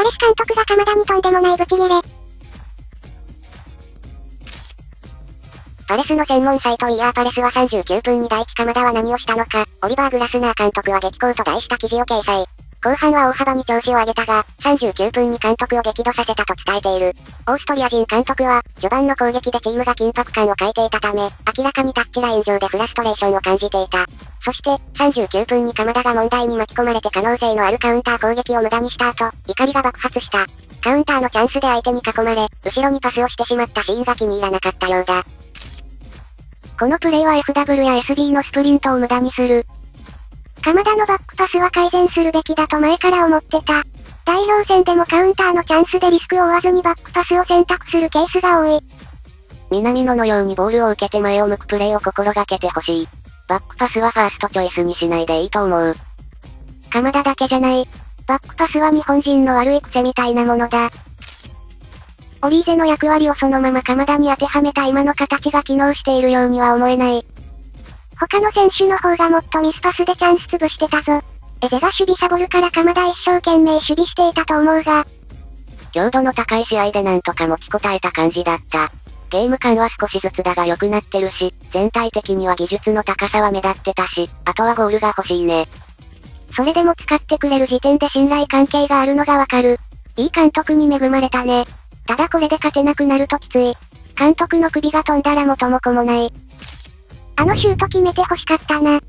パレス監督が鎌田にとんでもないブチギレ。パレスの専門サイトイヤーパレスは39分に第一鎌田は何をしたのか、オリバー・グラスナー監督は激高と題した記事を掲載。後半は大幅に調子を上げたが、39分に監督を激怒させたと伝えている。オーストリア人監督は、序盤の攻撃でチームが緊迫感を欠いていたため、明らかにタッチライン上でフラストレーションを感じていた。そして、39分に鎌田が問題に巻き込まれて可能性のあるカウンター攻撃を無駄にした後、怒りが爆発した。カウンターのチャンスで相手に囲まれ、後ろにパスをしてしまったシーンが気に入らなかったようだ。このプレイは FW や SB のスプリントを無駄にする。鎌田のバックパスは改善するべきだと前から思ってた。代表戦でもカウンターのチャンスでリスクを負わずにバックパスを選択するケースが多い。南野のようにボールを受けて前を向くプレーを心がけてほしい。バックパスはファーストチョイスにしないでいいと思う。鎌田だけじゃない。バックパスは日本人の悪い癖みたいなものだ。オリーゼの役割をそのまま鎌田に当てはめた今の形が機能しているようには思えない。他の選手の方がもっとミスパスでチャンス潰してたぞ。エゼが守備サボるから鎌田一生懸命守備していたと思うが。強度の高い試合でなんとか持ちこたえた感じだった。ゲーム感は少しずつだが良くなってるし、全体的には技術の高さは目立ってたし、あとはゴールが欲しいね。それでも使ってくれる時点で信頼関係があるのがわかる。いい監督に恵まれたね。ただこれで勝てなくなるときつい。監督の首が飛んだら元も子もない。あのシュート決めて欲しかったな。